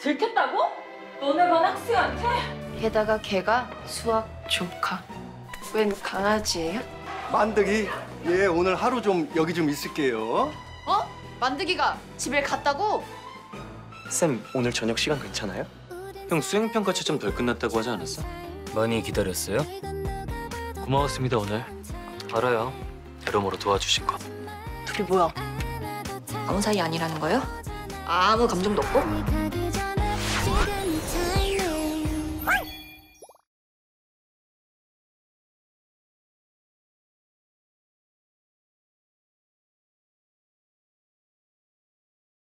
들켰다고? 너네 반 학생한테? 게다가 걔가 수학 조카. 웬 강아지예요? 만덕이 예 오늘 하루 좀 여기 좀 있을게요. 어? 만드기가 집에 갔다고? 쌤 오늘 저녁 시간 괜찮아요? 형 수행평가 채점 덜 끝났다고 하지 않았어? 많이 기다렸어요? 고마웠습니다 오늘. 알아요. 여러모로 도와주신 거. 둘이 뭐야? 아무 사이 아니라는 거예요? 아무 감정도 없고?